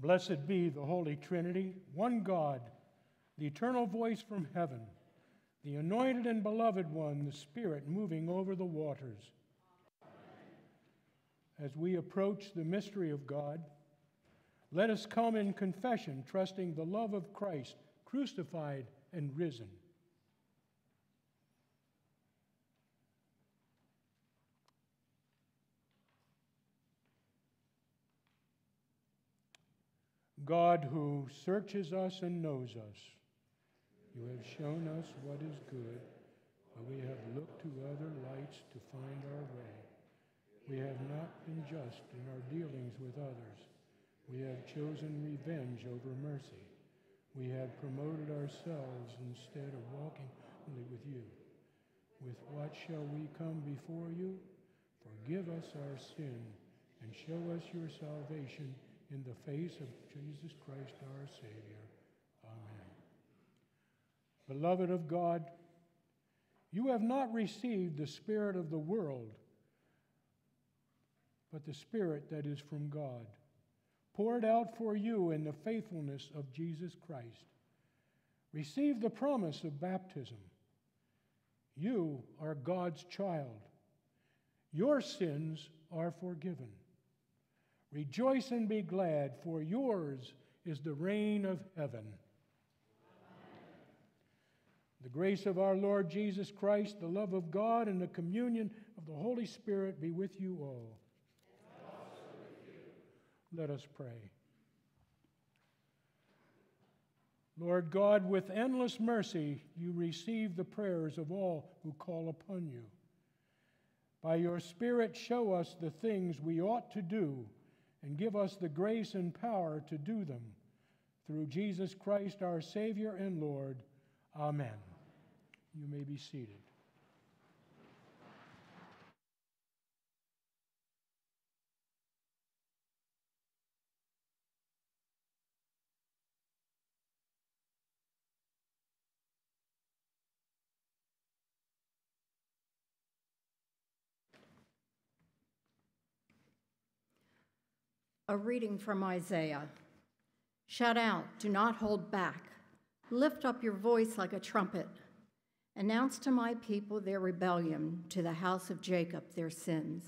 Blessed be the Holy Trinity, one God, the eternal voice from heaven, the anointed and beloved one, the Spirit moving over the waters. As we approach the mystery of God, let us come in confession, trusting the love of Christ, crucified and risen. God who searches us and knows us, you have shown us what is good, but we have looked to other lights to find our way. We have not been just in our dealings with others. We have chosen revenge over mercy. We have promoted ourselves instead of walking only with you. With what shall we come before you? Forgive us our sin and show us your salvation in the face of Jesus Christ our Savior. Amen. Beloved of God, you have not received the Spirit of the world, but the Spirit that is from God, poured out for you in the faithfulness of Jesus Christ. Receive the promise of baptism. You are God's child. Your sins are forgiven. Rejoice and be glad, for yours is the reign of heaven. The grace of our Lord Jesus Christ, the love of God, and the communion of the Holy Spirit be with you all. With you. Let us pray. Lord God, with endless mercy, you receive the prayers of all who call upon you. By your Spirit, show us the things we ought to do and give us the grace and power to do them. Through Jesus Christ, our Savior and Lord. Amen. You may be seated. A reading from Isaiah. Shout out, do not hold back. Lift up your voice like a trumpet. Announce to my people their rebellion, to the house of Jacob their sins.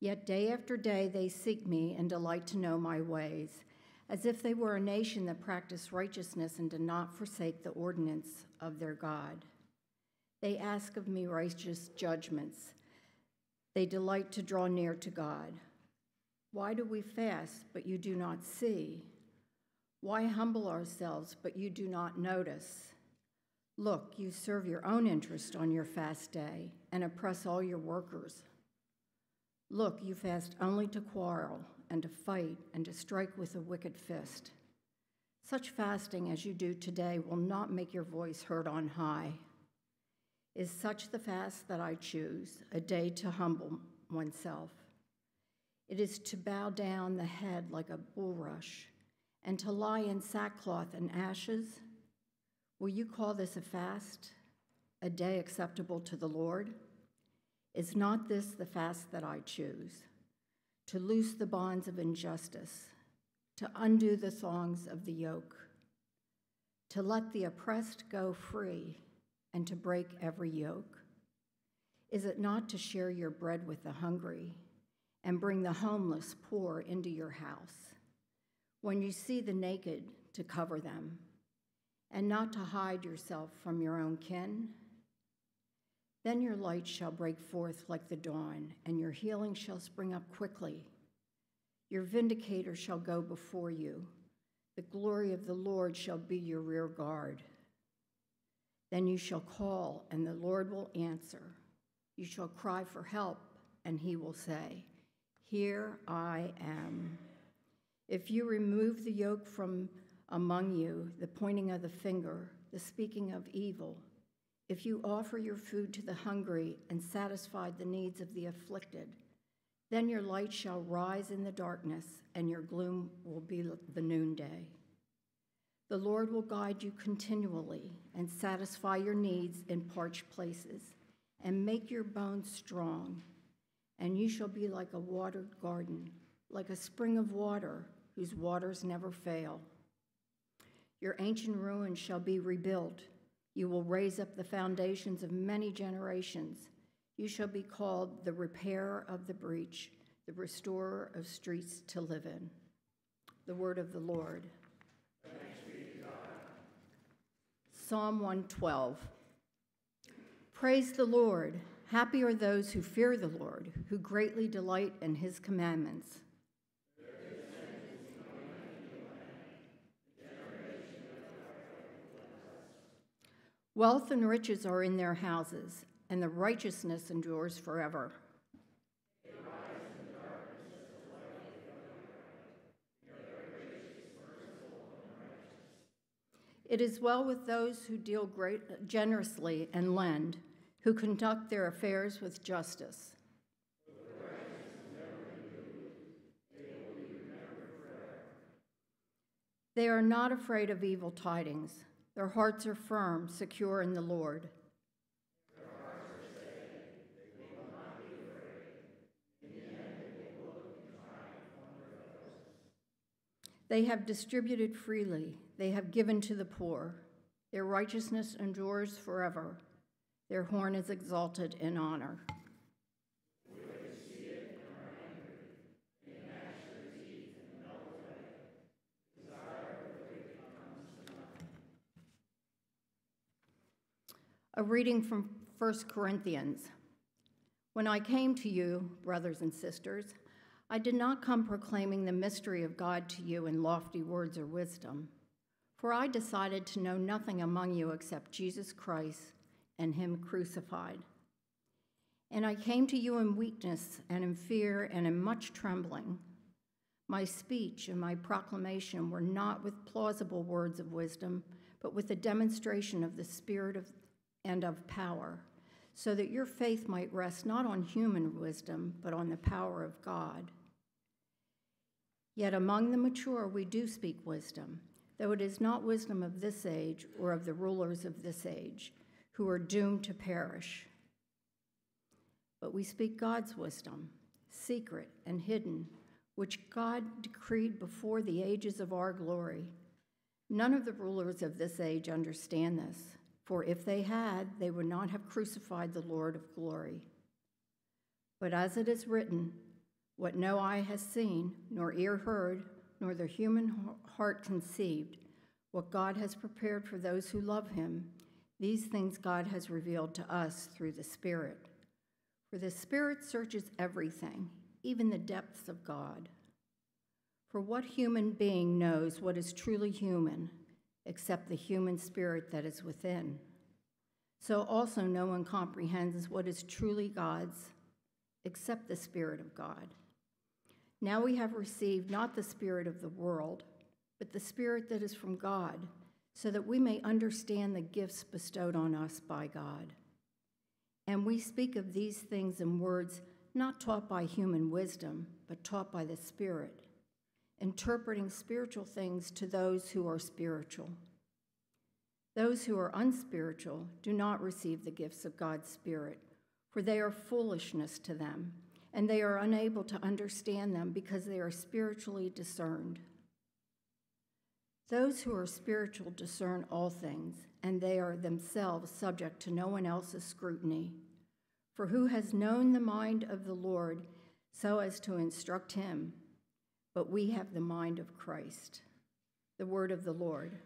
Yet day after day they seek me and delight to know my ways, as if they were a nation that practiced righteousness and did not forsake the ordinance of their God. They ask of me righteous judgments. They delight to draw near to God. Why do we fast, but you do not see? Why humble ourselves, but you do not notice? Look, you serve your own interest on your fast day and oppress all your workers. Look, you fast only to quarrel and to fight and to strike with a wicked fist. Such fasting as you do today will not make your voice heard on high. Is such the fast that I choose, a day to humble oneself? It is to bow down the head like a bulrush and to lie in sackcloth and ashes. Will you call this a fast, a day acceptable to the Lord? Is not this the fast that I choose? To loose the bonds of injustice, to undo the thongs of the yoke, to let the oppressed go free, and to break every yoke? Is it not to share your bread with the hungry? And bring the homeless poor into your house. When you see the naked, to cover them, and not to hide yourself from your own kin. Then your light shall break forth like the dawn, and your healing shall spring up quickly. Your vindicator shall go before you. The glory of the Lord shall be your rear guard. Then you shall call, and the Lord will answer. You shall cry for help, and he will say, here I am. If you remove the yoke from among you, the pointing of the finger, the speaking of evil, if you offer your food to the hungry and satisfy the needs of the afflicted, then your light shall rise in the darkness, and your gloom will be the noonday. The Lord will guide you continually and satisfy your needs in parched places and make your bones strong and you shall be like a watered garden, like a spring of water whose waters never fail. Your ancient ruins shall be rebuilt. You will raise up the foundations of many generations. You shall be called the repairer of the breach, the restorer of streets to live in. The word of the Lord. Psalm 112. Praise the Lord. Happy are those who fear the Lord, who greatly delight in his commandments. Wealth and riches are in their houses, and the righteousness endures forever. It is well with those who deal great, generously and lend, who conduct their affairs with justice. They are not afraid of evil tidings. Their hearts are firm, secure in the Lord. They have distributed freely, they have given to the poor. Their righteousness endures forever, their horn is exalted in honor. A reading from 1 Corinthians. When I came to you, brothers and sisters, I did not come proclaiming the mystery of God to you in lofty words or wisdom, for I decided to know nothing among you except Jesus Christ and Him crucified. And I came to you in weakness and in fear and in much trembling. My speech and my proclamation were not with plausible words of wisdom, but with a demonstration of the Spirit of and of power, so that your faith might rest not on human wisdom, but on the power of God. Yet among the mature we do speak wisdom, though it is not wisdom of this age or of the rulers of this age, who are doomed to perish. But we speak God's wisdom, secret and hidden, which God decreed before the ages of our glory. None of the rulers of this age understand this. For if they had, they would not have crucified the Lord of glory. But as it is written, what no eye has seen, nor ear heard, nor the human heart conceived, what God has prepared for those who love him, these things God has revealed to us through the Spirit. For the Spirit searches everything, even the depths of God. For what human being knows what is truly human? except the human spirit that is within. So also no one comprehends what is truly God's except the Spirit of God. Now we have received not the Spirit of the world, but the Spirit that is from God, so that we may understand the gifts bestowed on us by God. And we speak of these things in words not taught by human wisdom, but taught by the Spirit interpreting spiritual things to those who are spiritual. Those who are unspiritual do not receive the gifts of God's Spirit, for they are foolishness to them, and they are unable to understand them because they are spiritually discerned. Those who are spiritual discern all things, and they are themselves subject to no one else's scrutiny. For who has known the mind of the Lord so as to instruct him? but we have the mind of Christ. The word of the Lord.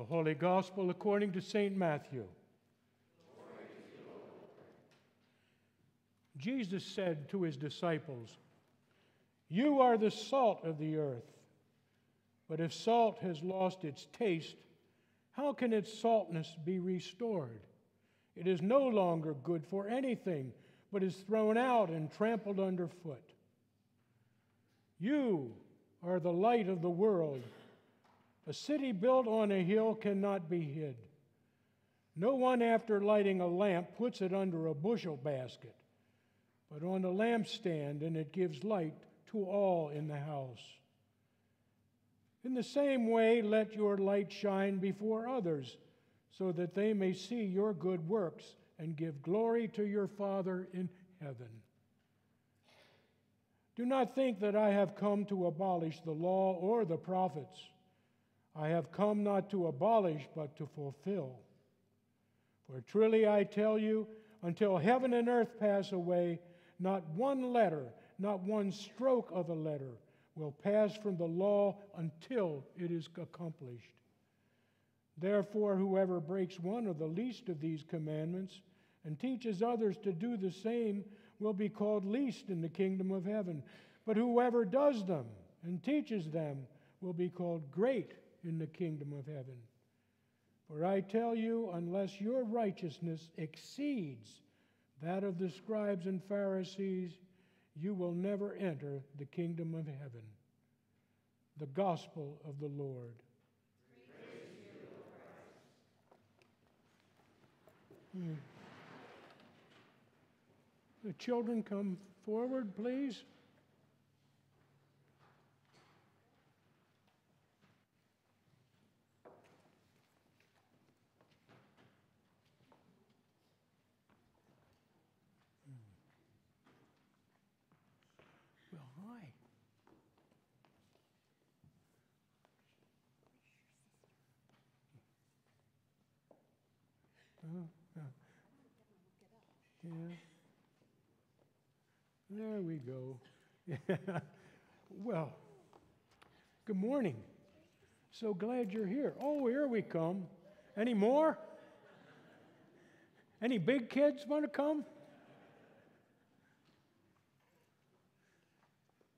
The Holy Gospel according to St. Matthew. Jesus said to his disciples, You are the salt of the earth. But if salt has lost its taste, how can its saltness be restored? It is no longer good for anything, but is thrown out and trampled underfoot. You are the light of the world. A city built on a hill cannot be hid. No one, after lighting a lamp, puts it under a bushel basket but on a lampstand, and it gives light to all in the house. In the same way, let your light shine before others, so that they may see your good works and give glory to your Father in heaven. Do not think that I have come to abolish the law or the prophets. I have come not to abolish, but to fulfill. For truly I tell you, until heaven and earth pass away, not one letter, not one stroke of a letter will pass from the law until it is accomplished. Therefore, whoever breaks one of the least of these commandments and teaches others to do the same will be called least in the kingdom of heaven. But whoever does them and teaches them will be called great in the kingdom of heaven. For I tell you, unless your righteousness exceeds that of the scribes and Pharisees, you will never enter the kingdom of heaven. The gospel of the Lord. Hmm. The children come forward, please. Well, hi. Oh, oh. Yeah. We go. well, good morning. So glad you're here. Oh, here we come. Any more? Any big kids want to come?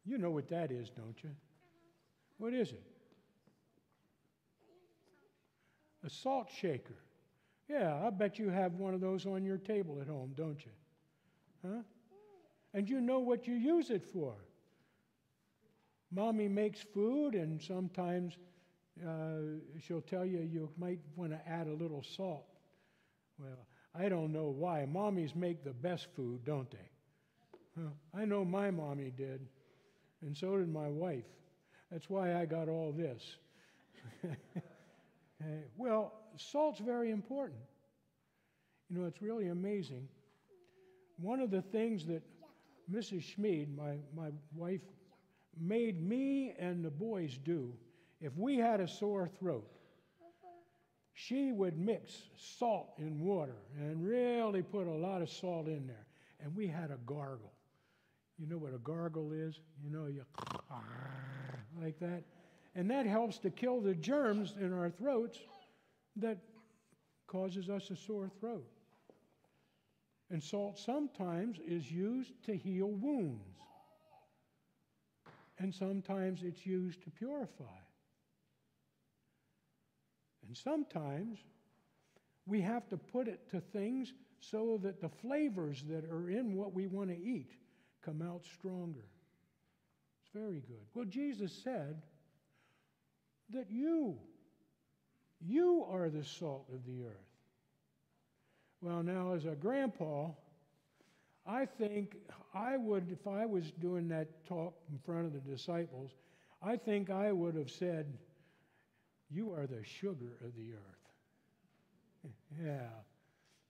You know what that is, don't you? What is it? A salt shaker. Yeah, I bet you have one of those on your table at home, don't you? Huh? And you know what you use it for. Mommy makes food, and sometimes uh, she'll tell you you might want to add a little salt. Well, I don't know why. Mommies make the best food, don't they? Huh? I know my mommy did, and so did my wife. That's why I got all this. well, salt's very important. You know, it's really amazing. One of the things that Mrs. Schmid, my, my wife, made me and the boys do, if we had a sore throat, she would mix salt in water and really put a lot of salt in there. And we had a gargle. You know what a gargle is? You know, you like that. And that helps to kill the germs in our throats that causes us a sore throat. And salt sometimes is used to heal wounds, and sometimes it's used to purify. And sometimes we have to put it to things so that the flavors that are in what we want to eat come out stronger. It's very good. Well, Jesus said that you, you are the salt of the earth. Well, now, as a grandpa, I think I would, if I was doing that talk in front of the disciples, I think I would have said, You are the sugar of the earth. yeah,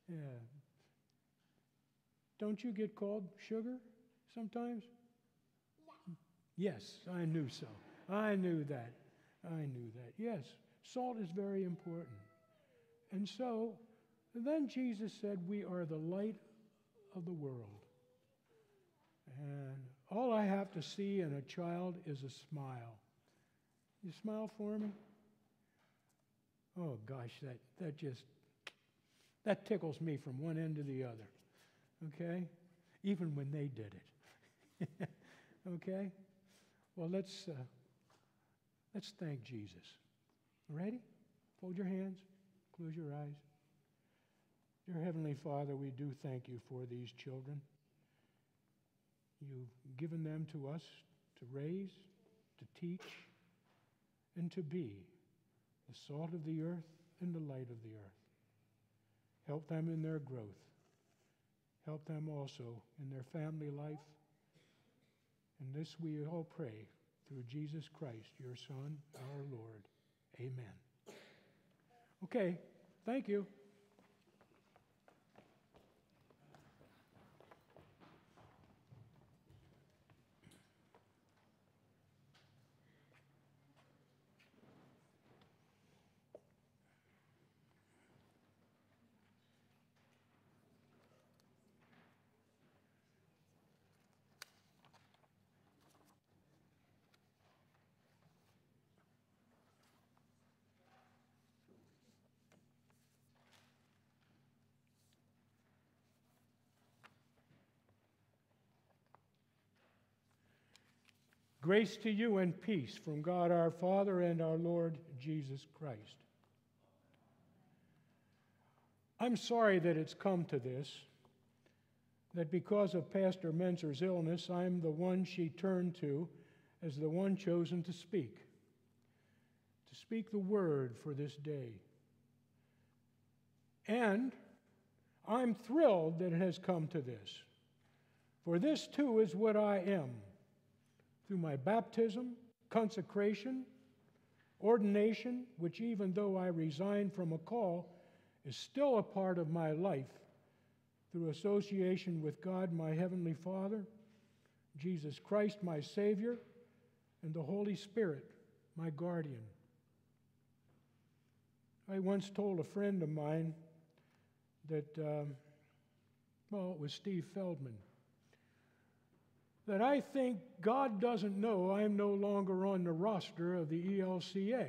yeah. Don't you get called sugar sometimes? Yeah. Yes, I knew so. I knew that. I knew that. Yes, salt is very important. And so, then Jesus said, We are the light of the world. And all I have to see in a child is a smile. You smile for me? Oh gosh, that, that just that tickles me from one end to the other. Okay? Even when they did it. okay? Well, let's uh, let's thank Jesus. Ready? Fold your hands, close your eyes. Dear Heavenly Father, we do thank you for these children. You've given them to us to raise, to teach, and to be the salt of the earth and the light of the earth. Help them in their growth. Help them also in their family life. And this we all pray through Jesus Christ, your Son, our Lord. Amen. Okay, thank you. Grace to you and peace from God our Father and our Lord Jesus Christ. I'm sorry that it's come to this, that because of Pastor Mentzer's illness, I'm the one she turned to as the one chosen to speak, to speak the word for this day. And I'm thrilled that it has come to this, for this too is what I am through my baptism, consecration, ordination, which even though I resigned from a call, is still a part of my life through association with God, my Heavenly Father, Jesus Christ, my Savior, and the Holy Spirit, my guardian. I once told a friend of mine that, um, well, it was Steve Feldman that I think God doesn't know I'm no longer on the roster of the ELCA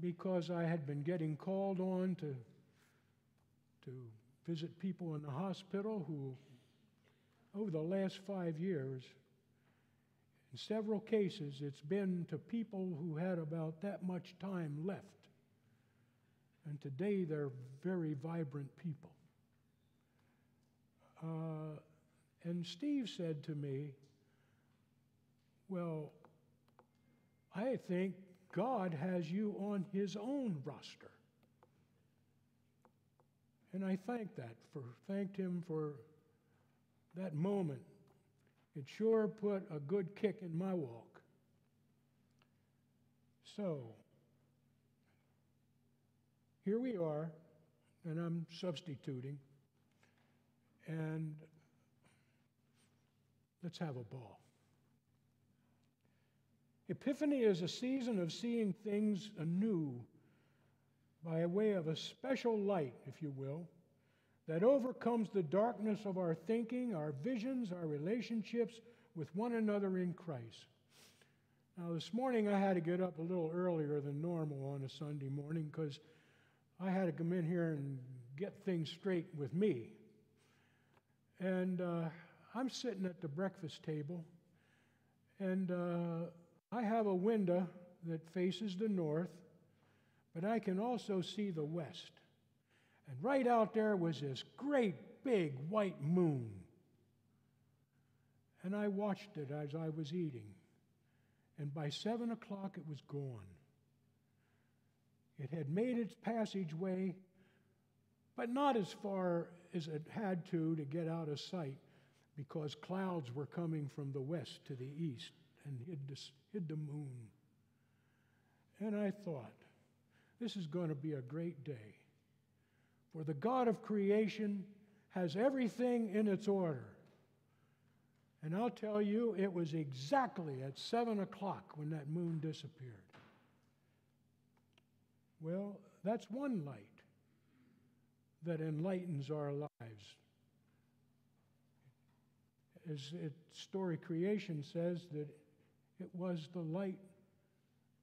because I had been getting called on to, to visit people in the hospital who, over the last five years, in several cases, it's been to people who had about that much time left. And today they're very vibrant people. Uh, and Steve said to me, Well, I think God has you on his own roster. And I thanked that for thanked him for that moment. It sure put a good kick in my walk. So here we are, and I'm substituting. And Let's have a ball. Epiphany is a season of seeing things anew by a way of a special light, if you will, that overcomes the darkness of our thinking, our visions, our relationships with one another in Christ. Now, this morning I had to get up a little earlier than normal on a Sunday morning because I had to come in here and get things straight with me. And uh, I'm sitting at the breakfast table, and uh, I have a window that faces the north, but I can also see the west. And right out there was this great big white moon. And I watched it as I was eating. And by seven o'clock, it was gone. It had made its passageway, but not as far as it had to to get out of sight because clouds were coming from the west to the east and hid the, hid the moon. And I thought, this is going to be a great day. For the God of creation has everything in its order. And I'll tell you, it was exactly at 7 o'clock when that moon disappeared. Well, that's one light that enlightens our lives as it, story creation says, that it was the light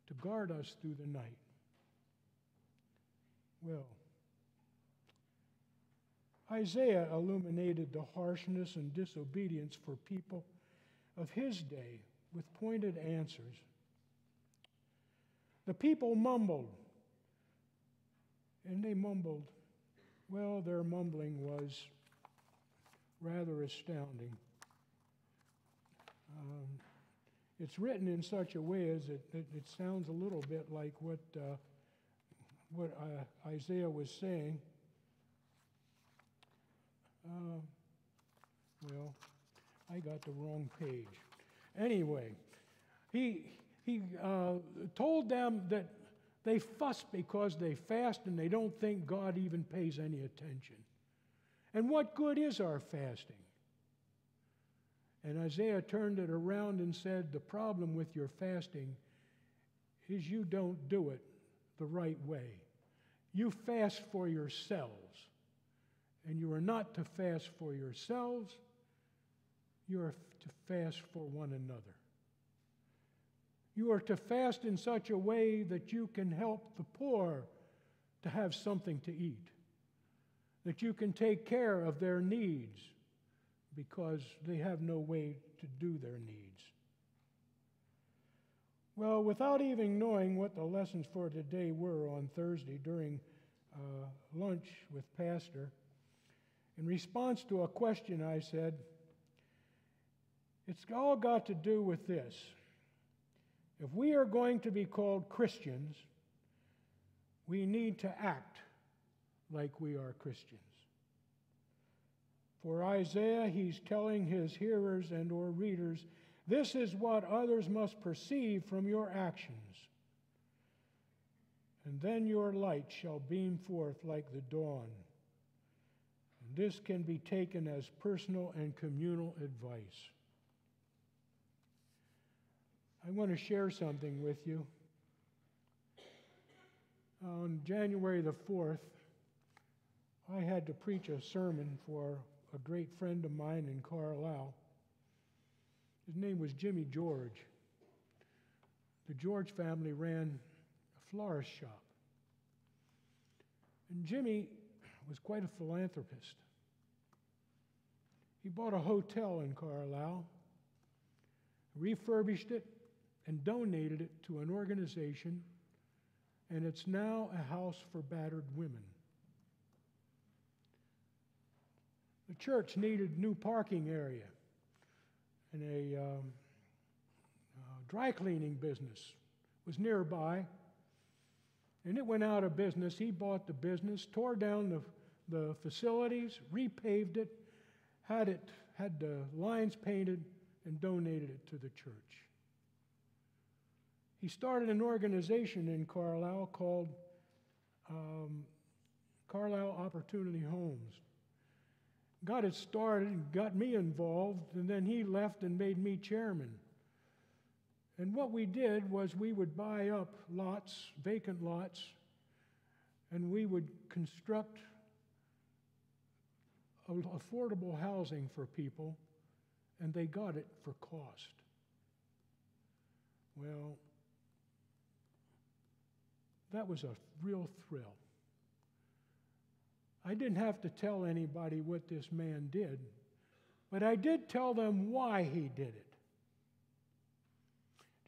to guard us through the night. Well, Isaiah illuminated the harshness and disobedience for people of his day with pointed answers. The people mumbled, and they mumbled. Well, their mumbling was rather astounding. Um, it's written in such a way as it, it, it sounds a little bit like what, uh, what uh, Isaiah was saying. Uh, well, I got the wrong page. Anyway, he, he uh, told them that they fuss because they fast and they don't think God even pays any attention. And what good is our fasting? And Isaiah turned it around and said, The problem with your fasting is you don't do it the right way. You fast for yourselves, and you are not to fast for yourselves, you are to fast for one another. You are to fast in such a way that you can help the poor to have something to eat, that you can take care of their needs because they have no way to do their needs. Well, without even knowing what the lessons for today were on Thursday during uh, lunch with Pastor, in response to a question, I said, It's all got to do with this. If we are going to be called Christians, we need to act like we are Christians. For Isaiah, he's telling his hearers and or readers, this is what others must perceive from your actions. And then your light shall beam forth like the dawn. And this can be taken as personal and communal advice. I want to share something with you. On January the 4th, I had to preach a sermon for a great friend of mine in Carlisle. His name was Jimmy George. The George family ran a florist shop. And Jimmy was quite a philanthropist. He bought a hotel in Carlisle, refurbished it, and donated it to an organization, and it's now a house for battered women. The church needed new parking area, and a um, uh, dry cleaning business was nearby, and it went out of business. He bought the business, tore down the, the facilities, repaved it, had it had the lines painted, and donated it to the church. He started an organization in Carlisle called um, Carlisle Opportunity Homes got it started got me involved, and then he left and made me chairman. And what we did was we would buy up lots, vacant lots, and we would construct affordable housing for people, and they got it for cost. Well, that was a real thrill. I didn't have to tell anybody what this man did, but I did tell them why he did it.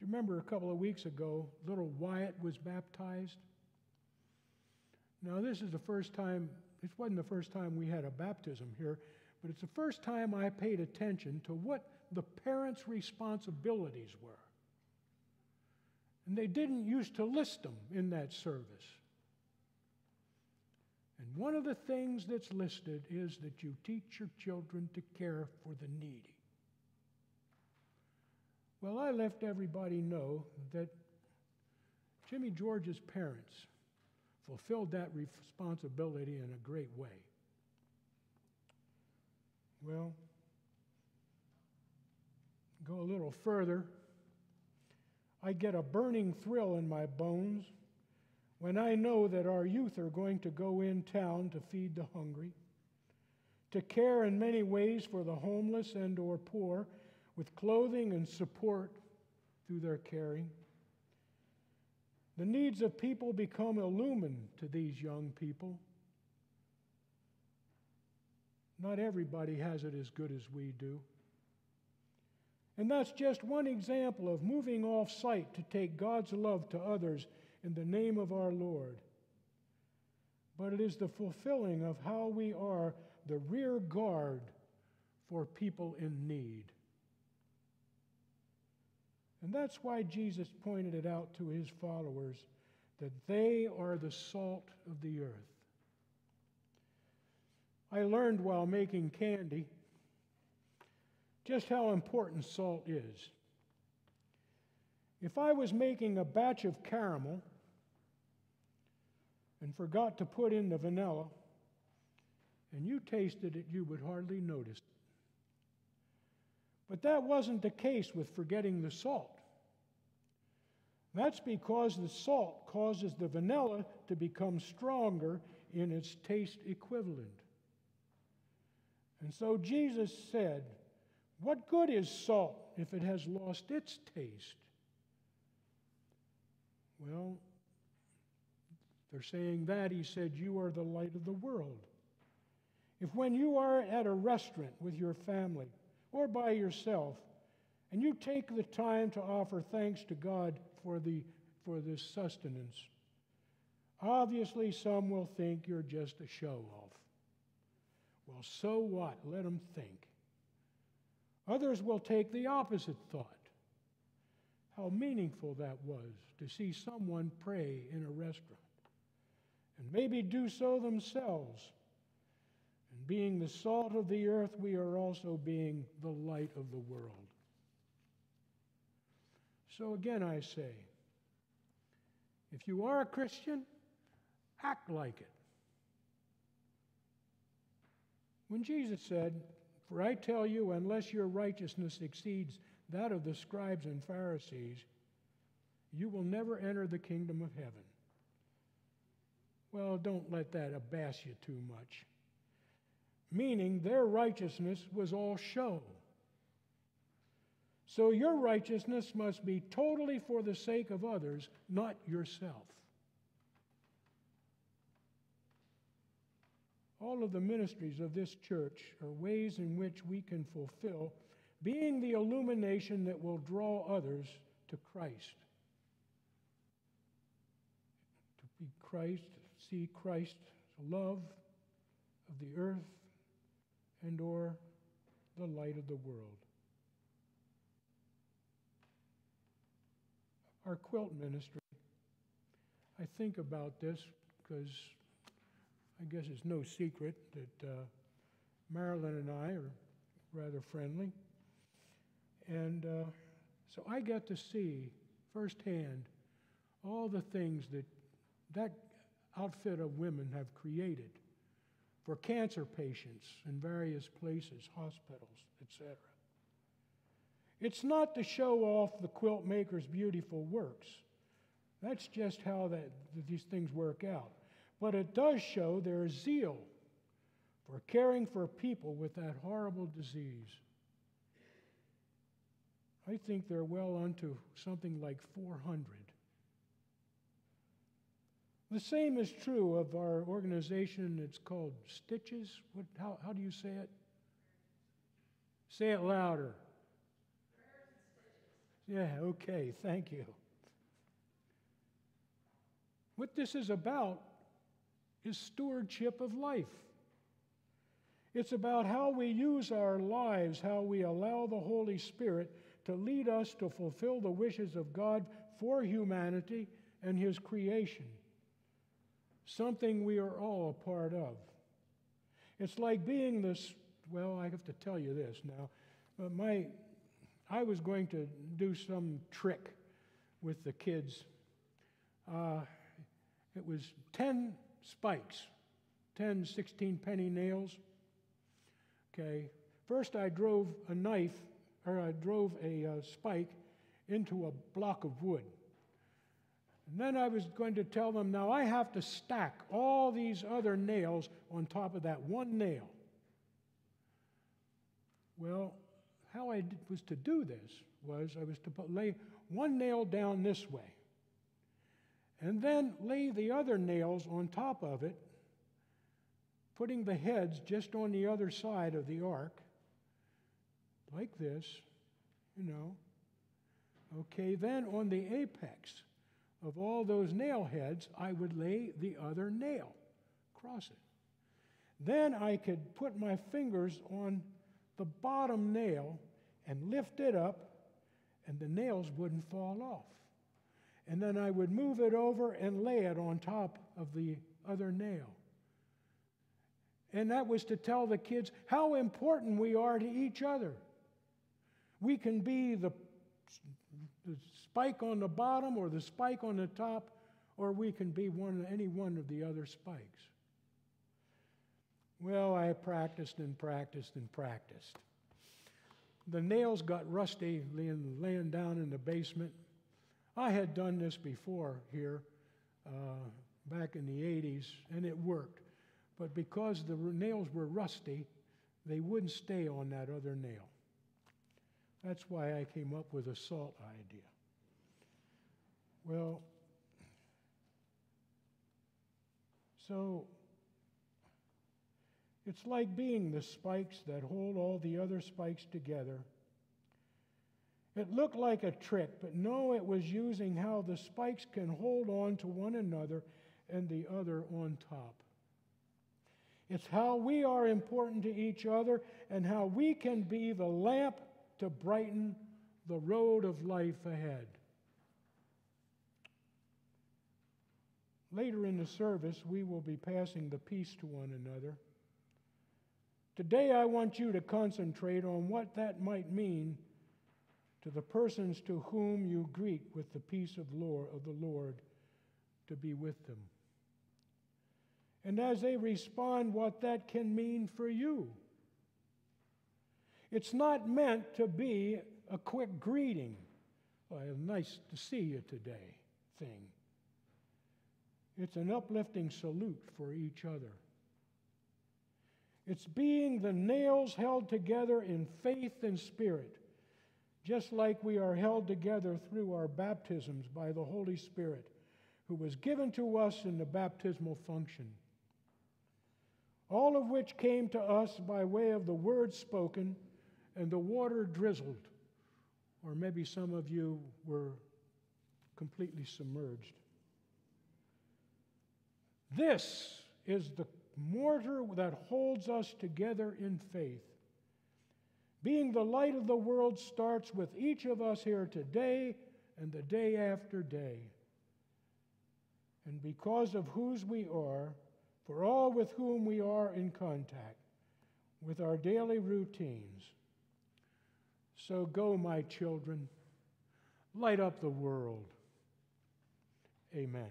Do you remember a couple of weeks ago, little Wyatt was baptized? Now, this is the first time, this wasn't the first time we had a baptism here, but it's the first time I paid attention to what the parents' responsibilities were. And they didn't used to list them in that service. And one of the things that's listed is that you teach your children to care for the needy. Well, I left everybody know that Jimmy George's parents fulfilled that responsibility in a great way. Well, go a little further. I get a burning thrill in my bones when I know that our youth are going to go in town to feed the hungry, to care in many ways for the homeless and or poor with clothing and support through their caring. The needs of people become illumined to these young people. Not everybody has it as good as we do. And that's just one example of moving off site to take God's love to others in the name of our Lord. But it is the fulfilling of how we are the rear guard for people in need. And that's why Jesus pointed it out to his followers that they are the salt of the earth. I learned while making candy just how important salt is. If I was making a batch of caramel and forgot to put in the vanilla, and you tasted it, you would hardly notice it. But that wasn't the case with forgetting the salt. That's because the salt causes the vanilla to become stronger in its taste equivalent. And so Jesus said, What good is salt if it has lost its taste? Well, they're saying that. He said, You are the light of the world. If when you are at a restaurant with your family or by yourself, and you take the time to offer thanks to God for, the, for this sustenance, obviously some will think you're just a show off. Well, so what? Let them think. Others will take the opposite thought. How meaningful that was to see someone pray in a restaurant and maybe do so themselves. And being the salt of the earth, we are also being the light of the world. So again, I say, if you are a Christian, act like it. When Jesus said, For I tell you, unless your righteousness exceeds that of the scribes and Pharisees, you will never enter the kingdom of heaven. Well, don't let that abash you too much. Meaning their righteousness was all show. So your righteousness must be totally for the sake of others, not yourself. All of the ministries of this church are ways in which we can fulfill being the illumination that will draw others to Christ. To be Christ, see Christ's love of the earth and or the light of the world. Our quilt ministry, I think about this because I guess it's no secret that uh, Marilyn and I are rather friendly. And uh, so I get to see firsthand all the things that that outfit of women have created for cancer patients in various places, hospitals, etc. It's not to show off the quilt maker's beautiful works. That's just how that, these things work out. But it does show their zeal for caring for people with that horrible disease. I think they're well onto something like 400. The same is true of our organization. It's called Stitches. What, how, how do you say it? Say it louder. Yeah, okay, thank you. What this is about is stewardship of life. It's about how we use our lives, how we allow the Holy Spirit to lead us to fulfill the wishes of God for humanity and His creation, something we are all a part of. It's like being this, well, I have to tell you this now. My, I was going to do some trick with the kids. Uh, it was 10 spikes, 10 16 penny nails. Okay, first I drove a knife or I drove a uh, spike into a block of wood. And then I was going to tell them, now I have to stack all these other nails on top of that one nail. Well, how I was to do this was I was to put, lay one nail down this way, and then lay the other nails on top of it, putting the heads just on the other side of the ark, like this, you know. Okay, then on the apex of all those nail heads, I would lay the other nail, cross it. Then I could put my fingers on the bottom nail and lift it up, and the nails wouldn't fall off. And then I would move it over and lay it on top of the other nail. And that was to tell the kids how important we are to each other. We can be the, the spike on the bottom or the spike on the top, or we can be one, any one of the other spikes. Well, I practiced and practiced and practiced. The nails got rusty laying, laying down in the basement. I had done this before here uh, back in the 80s, and it worked. But because the nails were rusty, they wouldn't stay on that other nail. That's why I came up with a salt idea. Well, so it's like being the spikes that hold all the other spikes together. It looked like a trick, but no, it was using how the spikes can hold on to one another and the other on top. It's how we are important to each other and how we can be the lamp to brighten the road of life ahead. Later in the service, we will be passing the peace to one another. Today, I want you to concentrate on what that might mean to the persons to whom you greet with the peace of, Lord, of the Lord to be with them. And as they respond, what that can mean for you. It's not meant to be a quick greeting, well, nice to see you today thing. It's an uplifting salute for each other. It's being the nails held together in faith and spirit, just like we are held together through our baptisms by the Holy Spirit, who was given to us in the baptismal function. All of which came to us by way of the word spoken and the water drizzled, or maybe some of you were completely submerged. This is the mortar that holds us together in faith. Being the light of the world starts with each of us here today and the day after day. And because of whose we are, for all with whom we are in contact, with our daily routines. So go, my children, light up the world. Amen.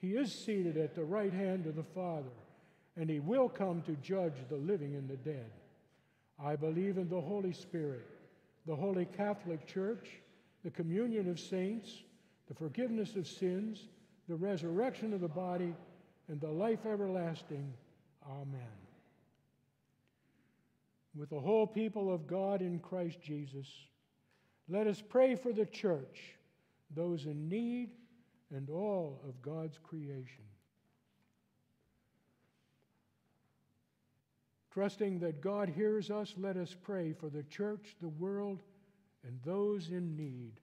He is seated at the right hand of the Father, and he will come to judge the living and the dead. I believe in the Holy Spirit, the Holy Catholic Church, the communion of saints, the forgiveness of sins, the resurrection of the body, and the life everlasting. Amen. With the whole people of God in Christ Jesus, let us pray for the church, those in need, and all of God's creation. Trusting that God hears us, let us pray for the church, the world, and those in need.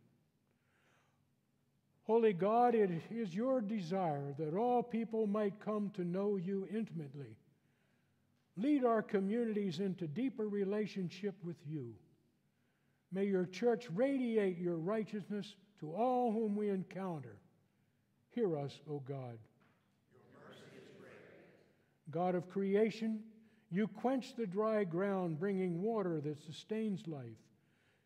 Holy God, it is your desire that all people might come to know you intimately. Lead our communities into deeper relationship with you. May your church radiate your righteousness to all whom we encounter. Hear us, O God. God of creation, you quench the dry ground, bringing water that sustains life.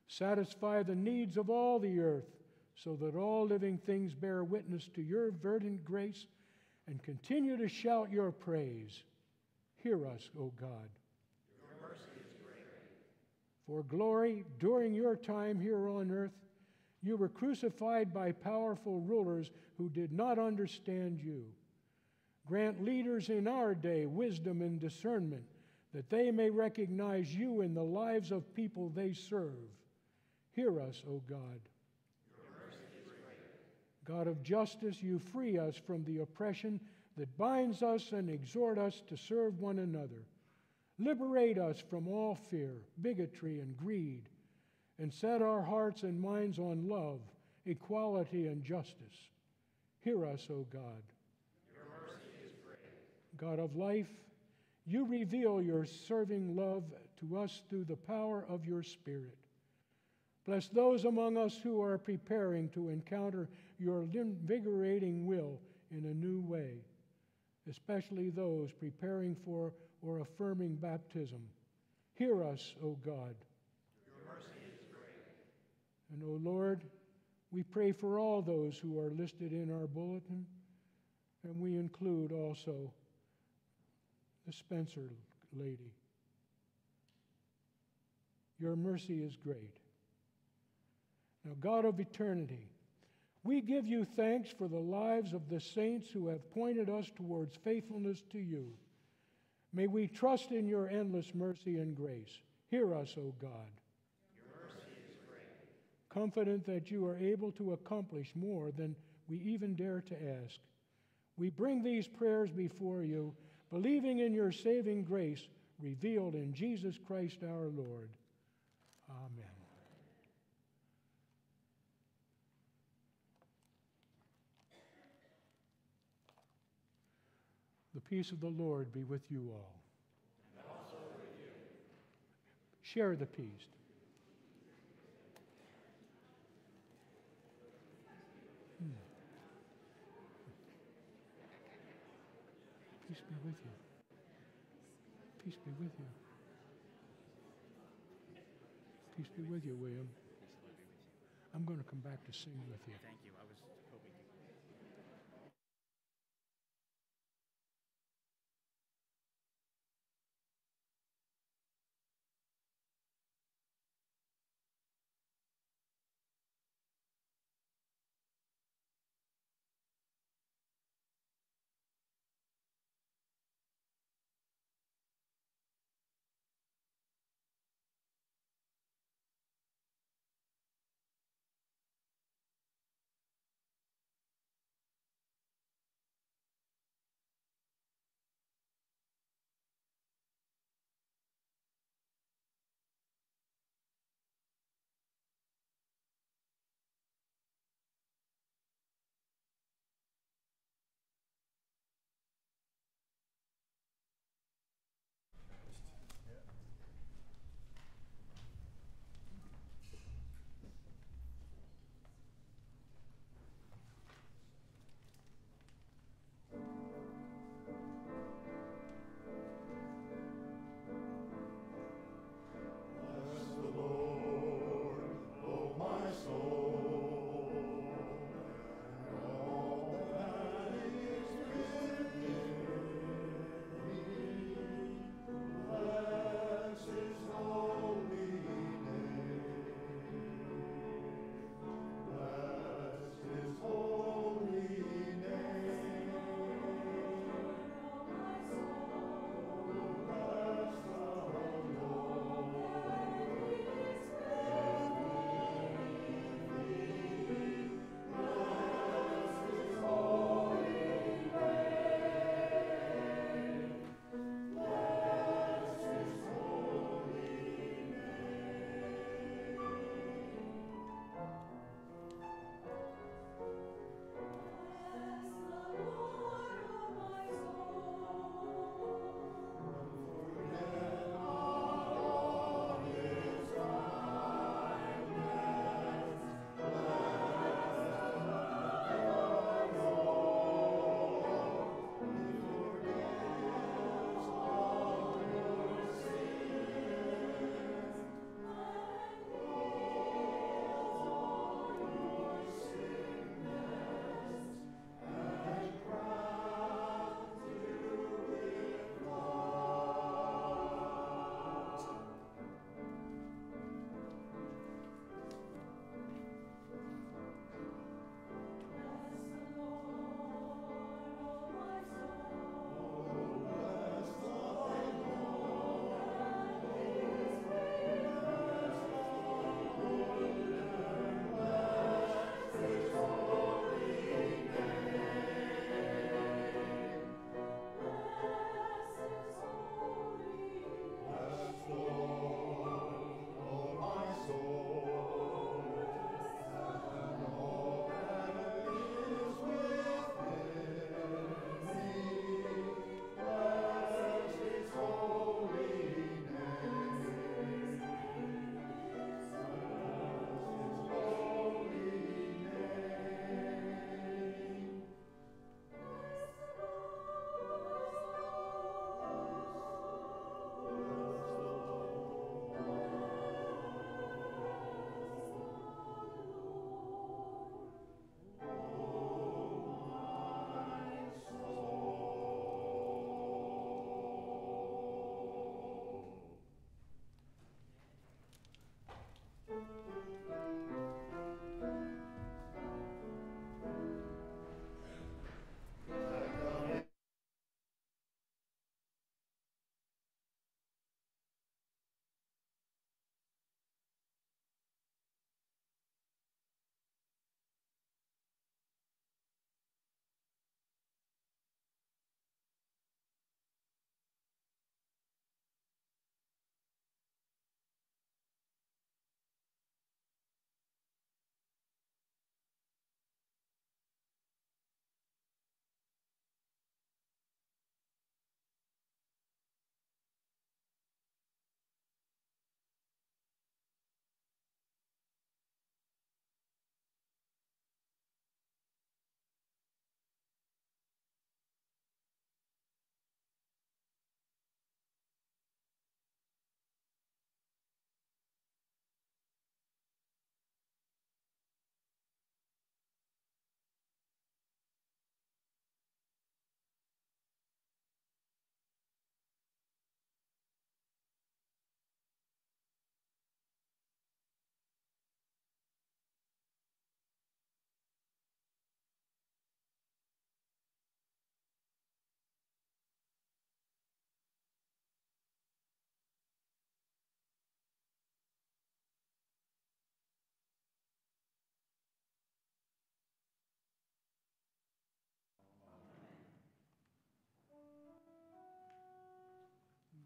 Satisfy the needs of all the earth, so that all living things bear witness to your verdant grace and continue to shout your praise. Hear us, O God. Your mercy is great. For glory, during your time here on earth, you were crucified by powerful rulers who did not understand you. Grant leaders in our day wisdom and discernment that they may recognize you in the lives of people they serve. Hear us, O God. God of justice, you free us from the oppression that binds us and exhort us to serve one another. Liberate us from all fear, bigotry, and greed, and set our hearts and minds on love, equality, and justice. Hear us, O God. Your mercy is great. God of life, you reveal your serving love to us through the power of your Spirit. Bless those among us who are preparing to encounter your invigorating will in a new way, especially those preparing for or affirming baptism. Hear us, O God. Your mercy is great. And, O Lord, we pray for all those who are listed in our bulletin, and we include also the Spencer lady. Your mercy is great. Now, God of eternity, we give you thanks for the lives of the saints who have pointed us towards faithfulness to you. May we trust in your endless mercy and grace. Hear us, O God. Your mercy is great. Confident that you are able to accomplish more than we even dare to ask. We bring these prayers before you, believing in your saving grace revealed in Jesus Christ our Lord. Amen. The peace of the Lord be with you all. And also with you. Share the peace. Peace be with you. Peace be with you. Peace be with you, William. I'm going to come back to sing with you. Thank you. I was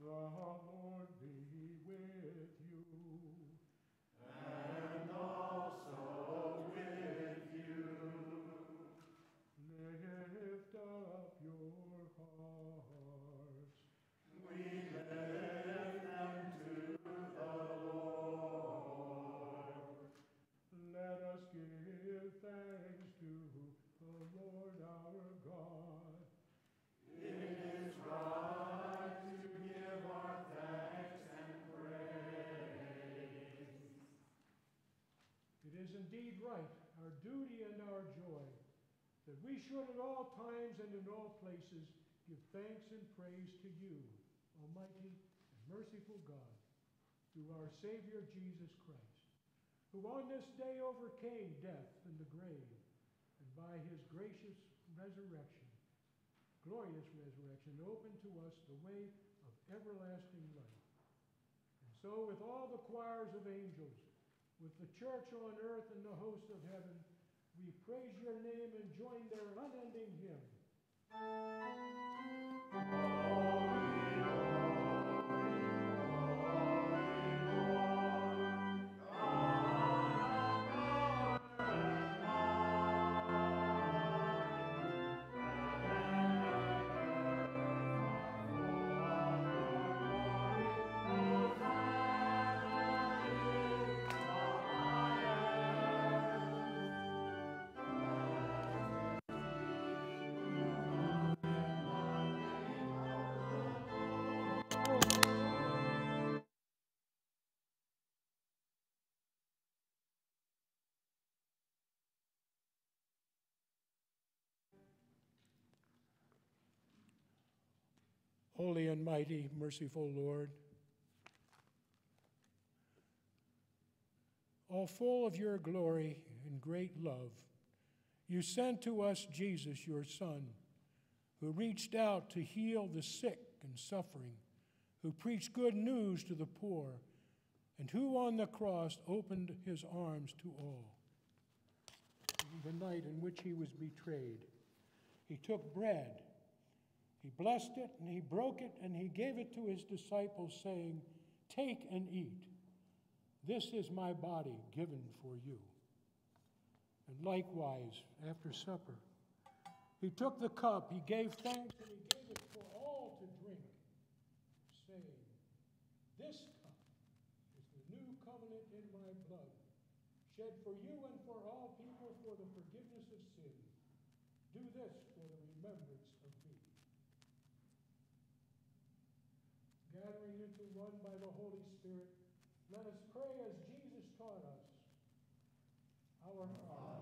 the duty and our joy, that we should at all times and in all places give thanks and praise to you, Almighty and merciful God, through our Savior Jesus Christ, who on this day overcame death and the grave, and by his gracious resurrection, glorious resurrection, opened to us the way of everlasting life. And so, with all the choirs of angels, with the church on earth and the hosts of heaven, we praise your name and join their unending hymn. Holy and mighty, merciful Lord, all full of your glory and great love, you sent to us Jesus, your Son, who reached out to heal the sick and suffering, who preached good news to the poor, and who on the cross opened his arms to all. The night in which he was betrayed, he took bread. He blessed it and he broke it and he gave it to his disciples, saying, Take and eat. This is my body given for you. And likewise, after supper, he took the cup, he gave thanks, and he gave it for all to drink, saying, This cup is the new covenant in my blood, shed for you and for all people for the forgiveness of sin. Do this for the remembrance of me. One by the Holy Spirit, let us pray as Jesus taught us. Our Father,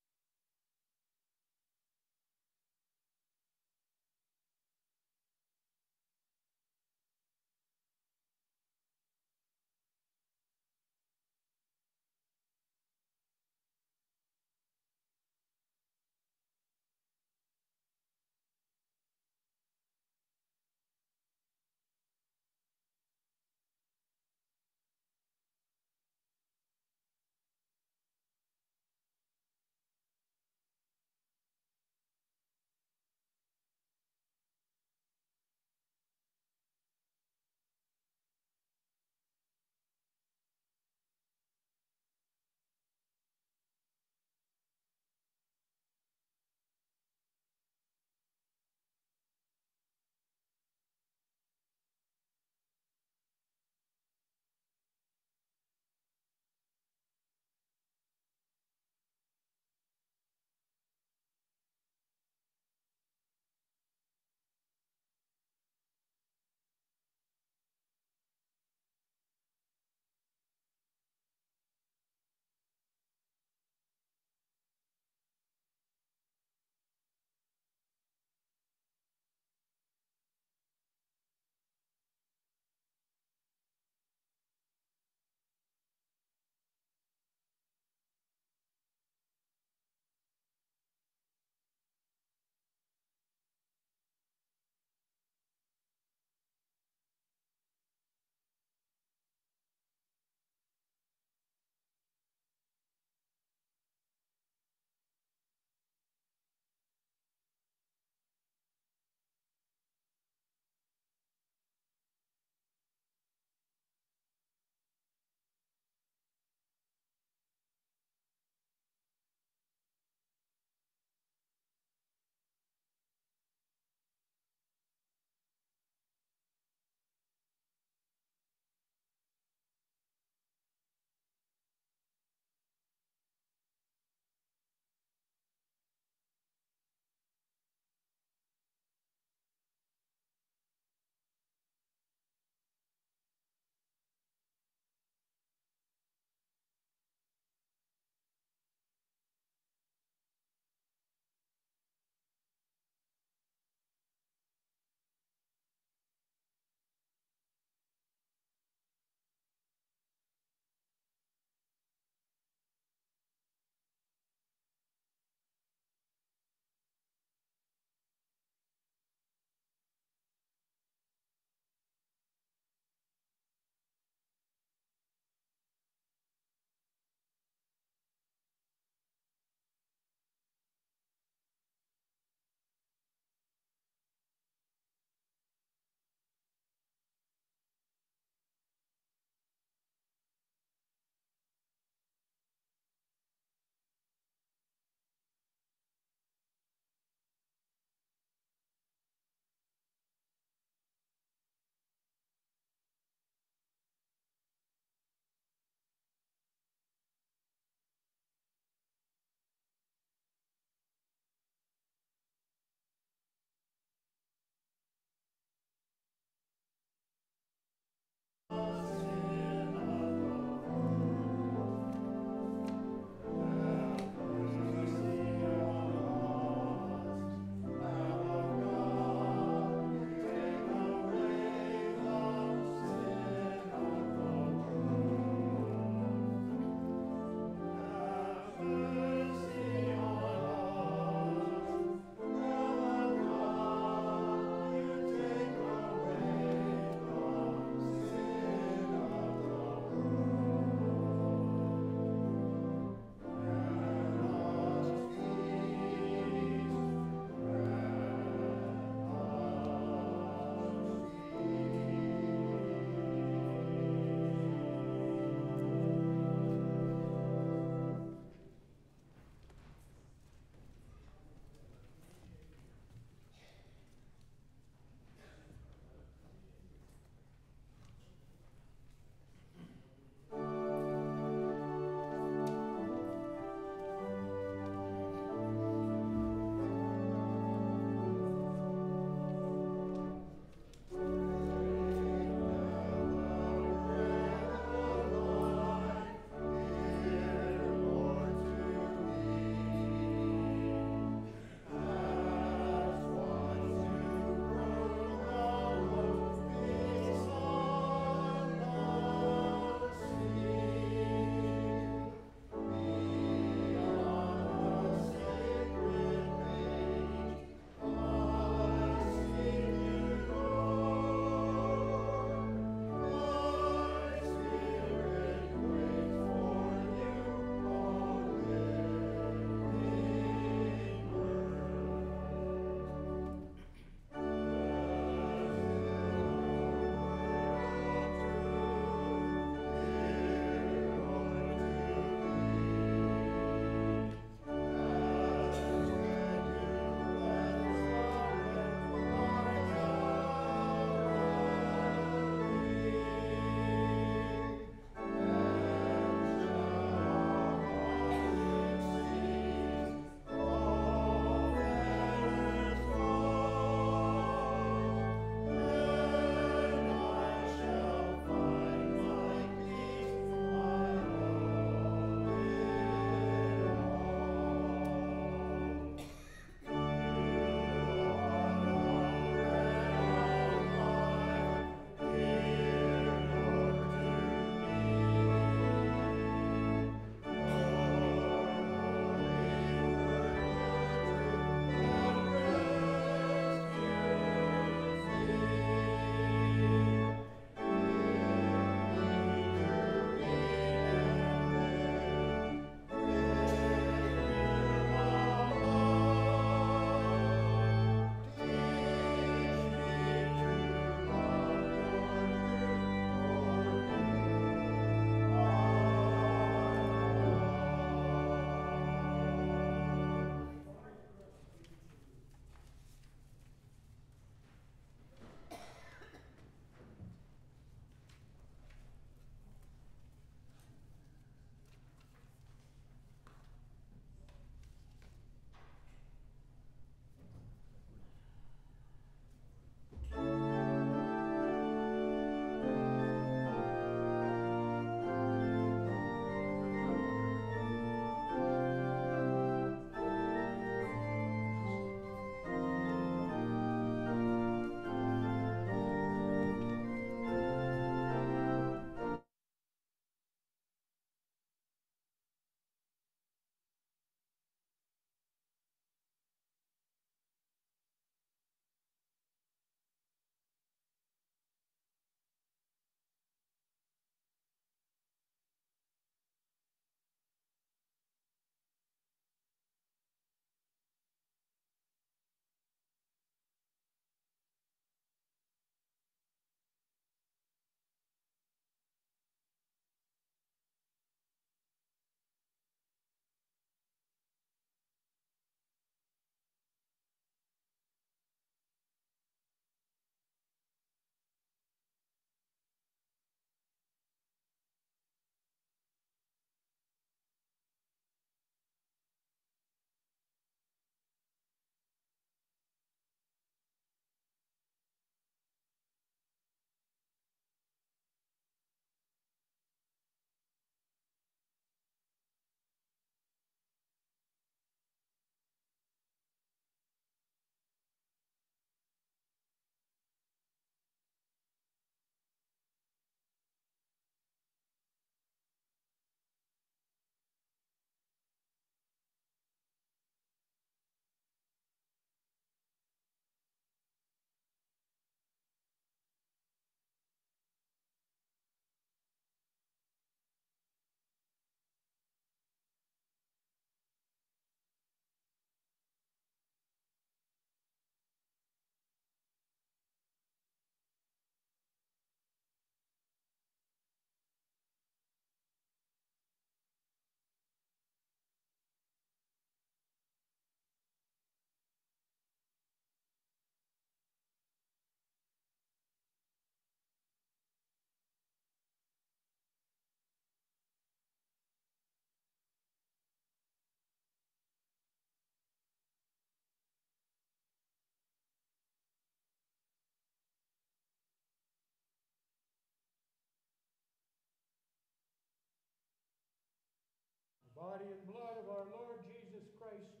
body and blood of our Lord Jesus Christ.